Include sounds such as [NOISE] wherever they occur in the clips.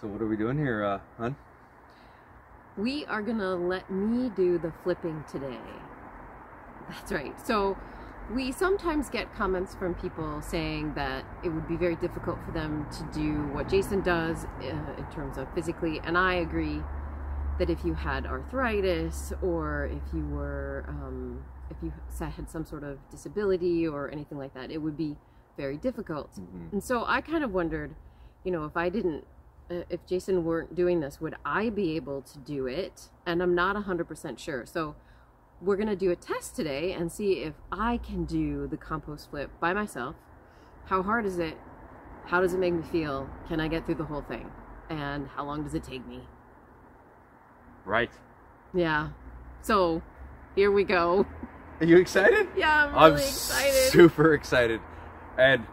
So what are we doing here, uh, hon? We are gonna let me do the flipping today. That's right. So we sometimes get comments from people saying that it would be very difficult for them to do what Jason does uh, in terms of physically, and I agree that if you had arthritis or if you were um, if you had some sort of disability or anything like that, it would be very difficult. Mhm. And so I kind of wondered, you know, if I didn't, Uh, if Jason weren't doing this, would I be able to do it? And I'm not 100% sure. So we're going to do a test today and see if I can do the compost flip by myself. How hard is it? How does it make me feel? Can I get through the whole thing? And how long does it take me? Right. Yeah. So here we go. Are you excited? Yeah, I'm I'm really excited. super excited. And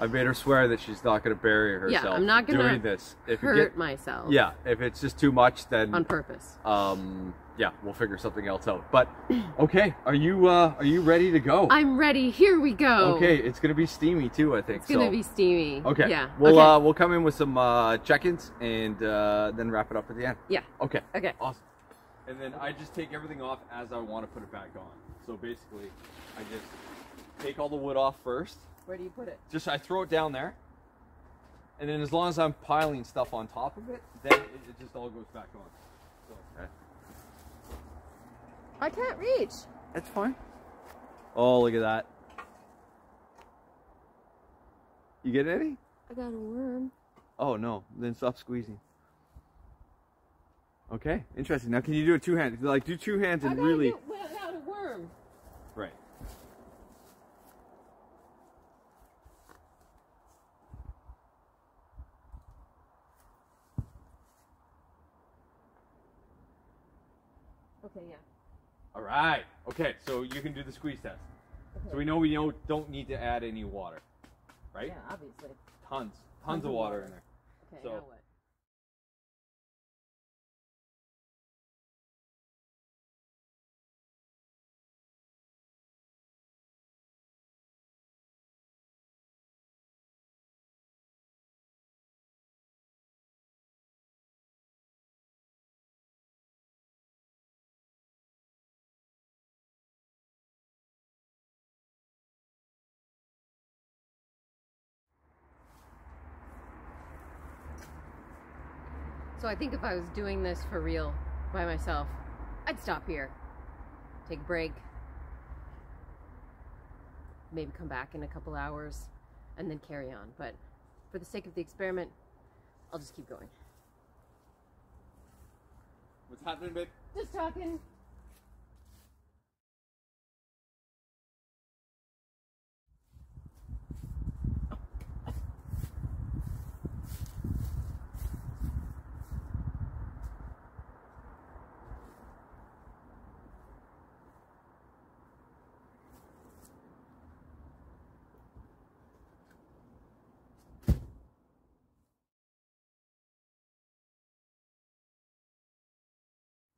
I made her swear that she's not going to bury herself Yeah, I'm not gonna doing this. If you Hurt get, myself. yeah, if it's just too much, then On purpose. um, yeah, we'll figure something else out. But [CLEARS THROAT] okay, are you uh, are you ready to go? I'm ready. Here we go. Okay, it's gonna be steamy too. I think It's gonna so. be steamy. Okay. Yeah. We'll okay. uh, we'll come in with some uh, check-ins and uh, then wrap it up at the end. Yeah. Okay. Okay. Awesome. And then I just take everything off as I want to put it back on. So basically, I just take all the wood off first. Where do you put it? Just I throw it down there. And then as long as I'm piling stuff on top of it, then it, it just all goes back on. So, okay. I can't reach. That's fine. Oh, look at that. You get any? I got a worm. Oh no, then stop squeezing. Okay, interesting. Now can you do it two hands? Like do two hands and gotta really get without a worm. right. Okay, yeah. All right. Okay, so you can do the squeeze test. Okay. So we know we know don't need to add any water, right? Yeah, obviously. Tons, tons, of water, in there. Okay, So- So I think if I was doing this for real by myself, I'd stop here, take a break, maybe come back in a couple hours, and then carry on. But for the sake of the experiment, I'll just keep going. What's happening, babe? Just talking.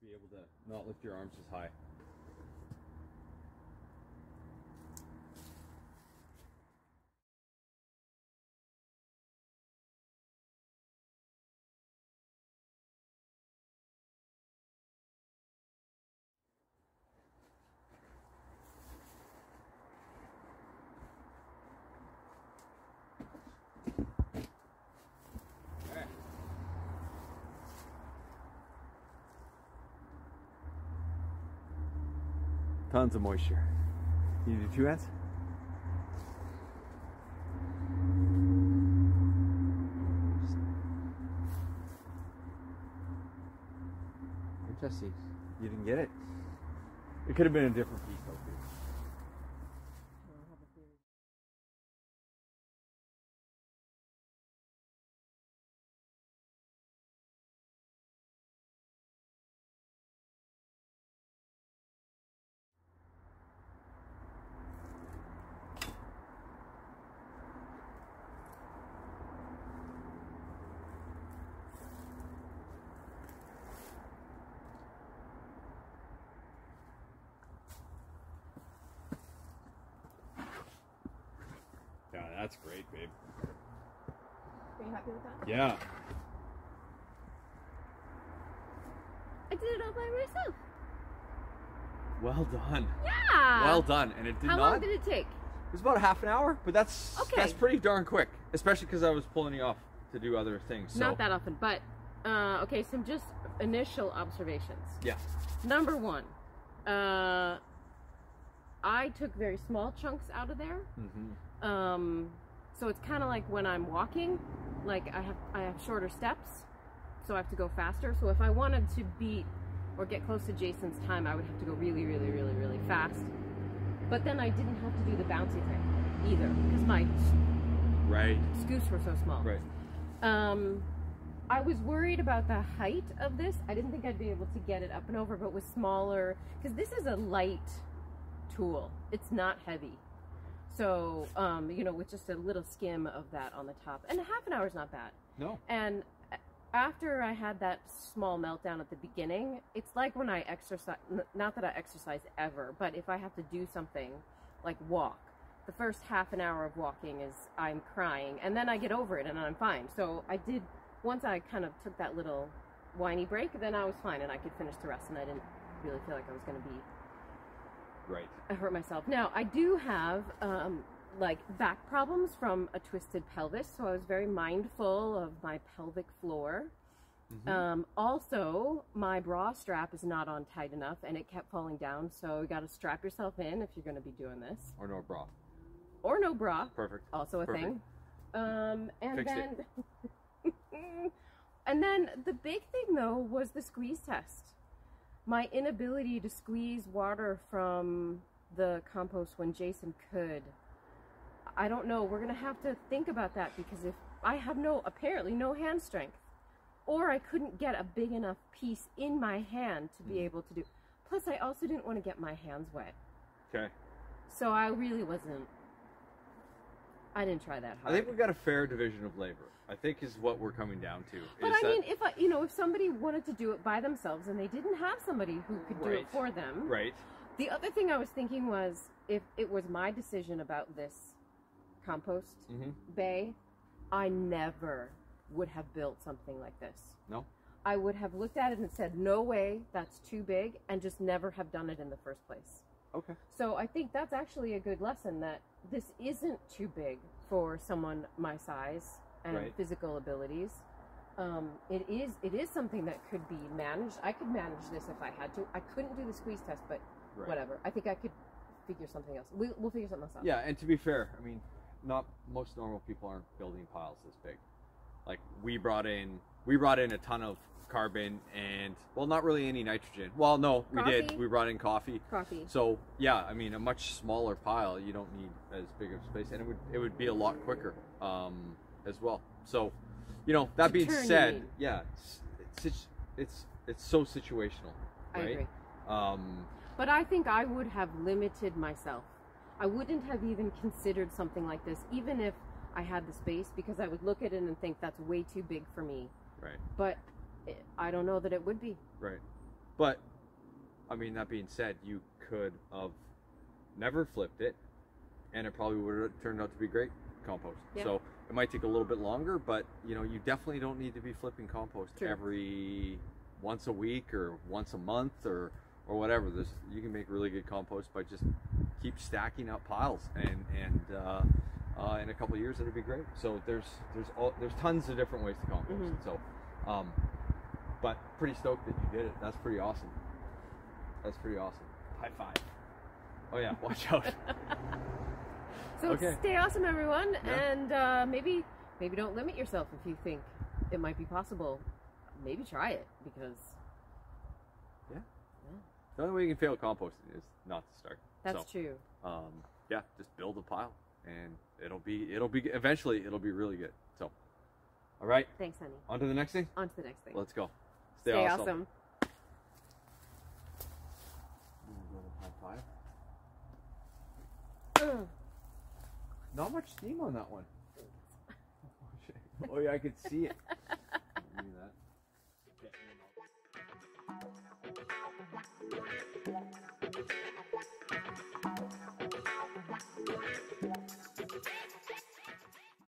Be able to not lift your arms as high. Okay. Tons of moisture. You do two hands? Interesting. You didn't get it? It could have been a different piece though, That's great, babe. Are you happy with that? Yeah. I did it all by myself. Well done. Yeah. Well done. And it did How not. How long did it take? It was about half an hour, but that's okay. that's pretty darn quick, especially because I was pulling you off to do other things. So. Not that often, but uh, okay, some just initial observations. Yeah. Number one, uh, I took very small chunks out of there. Mm-hmm. Um, so it's kind of like when I'm walking, like I have I have shorter steps, so I have to go faster. So if I wanted to beat or get close to Jason's time, I would have to go really, really, really, really fast. But then I didn't have to do the bouncy thing either because my right, scoots were so small. right. Um, I was worried about the height of this. I didn't think I'd be able to get it up and over, but with smaller, because this is a light tool. It's not heavy. So, um, you know, with just a little skim of that on the top, and a half an hour is not bad. No, And after I had that small meltdown at the beginning, it's like when I exercise, not that I exercise ever, but if I have to do something like walk, the first half an hour of walking is I'm crying, and then I get over it and I'm fine. So I did, once I kind of took that little whiny break, then I was fine and I could finish the rest, and I didn't really feel like I was going to be right. I hurt myself. Now, I do have um, like back problems from a twisted pelvis, so I was very mindful of my pelvic floor. Mhm. Um, also, my bra strap is not on tight enough and it kept falling down, so you got to strap yourself in if you're going to be doing this. or no bra. Or no bra, Perfect. also a Perfect. thing. Um, and Fixed then, [LAUGHS] and then the big thing though was the squeeze test. My inability to squeeze water from the compost when Jason could. I don't know. We're gonna have to think about that because if I have no apparently no hand strength, or I couldn't get a big enough piece in my hand to be Mhm. able to do. Plus, I also didn't want to get my hands wet, Okay. so I really wasn't. I didn't try that hard. I think we've got a fair division of labor. I think is what we're coming down to. But I mean, if I, you know, if somebody wanted to do it by themselves and they didn't have somebody who could do it for them, right. the other thing I was thinking was if it was my decision about this compost Mm-hmm. bay, I never would have built something like this. No. I would have looked at it and said, "No way, that's too big," and just never have done it in the first place. Okay. So I think that's actually a good lesson that this isn't too big for someone my size and Right. physical abilities. Um, it is it is something that could be managed. I could manage this if I had to. I couldn't do the squeeze test, but Right. whatever. I think I could figure something else. We, we'll figure something else out. Yeah, and to be fair, I mean, not most normal people aren't building piles this big. Like we brought in, we brought in a ton of carbon and well, not really any nitrogen. Well, no, we did. We brought in coffee. Coffee. So yeah, I mean, a much smaller pile. You don't need as big of space, and it would it would be a lot quicker um, as well. So, you know, that being said, yeah, it's, it's it's it's so situational, I right? agree. Um, But I think I would have limited myself. I wouldn't have even considered something like this, even if I had the space, because I would look at it and think that's way too big for me. Right. But it, I don't know that it would be. Right. But I mean that being said, you could have never flipped it and it probably would have turned out to be great compost. Yeah. So it might take a little bit longer, but you know, you definitely don't need to be flipping compost True. every once a week or once a month or or whatever. There's you can make really good compost by just keep stacking up piles and and uh, uh, in a couple of years it'll be great. So there's there's all there's tons of different ways to compost. Mhm. So um, but pretty stoked that you did it. That's pretty awesome. That's pretty awesome. High five. Oh yeah, watch out. [LAUGHS] [LAUGHS] So Okay. stay awesome, everyone, Yeah. and uh, maybe maybe don't limit yourself if you think it might be possible. Maybe try it because Yeah. the only way you can fail composting is not to start. that's so, true. um, yeah, just build a pile, and it'll be it'll be eventually it'll be really good. So, all right, Thanks, honey. on to the next thing. On to the next thing. Let's go. stay awesome. High five. Ugh. Not much steam on that one. [LAUGHS] oh yeah, I could see it. [LAUGHS] Look at that. Okay.